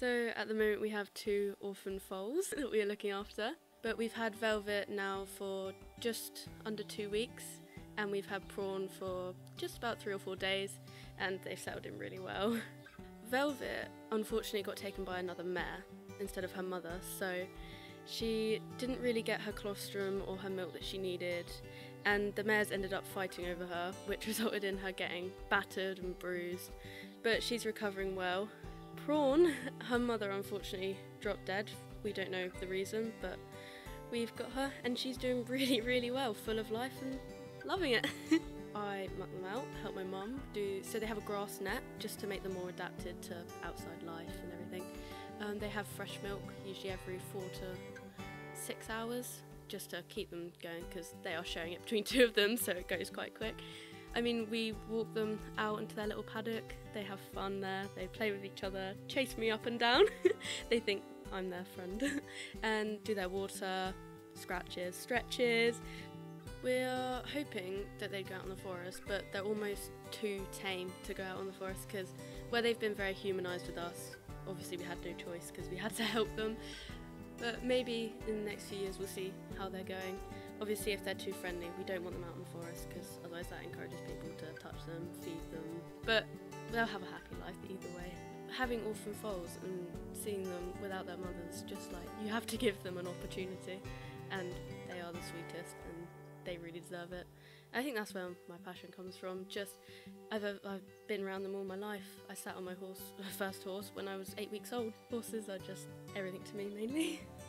So at the moment we have two orphan foals that we are looking after, but we've had Velvet now for just under two weeks, and we've had Prawn for just about three or four days, and they've settled in really well. Velvet unfortunately got taken by another mare instead of her mother, so she didn't really get her colostrum or her milk that she needed, and the mares ended up fighting over her, which resulted in her getting battered and bruised. But she's recovering well. Prawn, her mother unfortunately dropped dead. We don't know the reason, but we've got her, and she's doing really, really well, full of life and loving it. I muck them out, help my mum do. So they have a grass net just to make them more adapted to outside life and everything. Um, they have fresh milk usually every four to six hours just to keep them going because they are sharing it between two of them, so it goes quite quick. I mean, we walk them out into their little paddock. They have fun there. They play with each other, chase me up and down. they think I'm their friend, and do their water, scratches, stretches. We're hoping that they'd go out in the forest, but they're almost too tame to go out in the forest because where they've been very humanised with us, obviously we had no choice because we had to help them. But maybe in the next few years we'll see how they're going. Obviously, if they're too friendly, we don't want them out in the forest because otherwise that encourages people to touch them, feed them. But they'll have a happy life either way. Having orphan foals and seeing them without their mothers, just like you have to give them an opportunity, and they are the sweetest and they really deserve it. I think that's where my passion comes from. Just I've I've been around them all my life. I sat on my horse, first horse, when I was eight weeks old. Horses are just everything to me, mainly.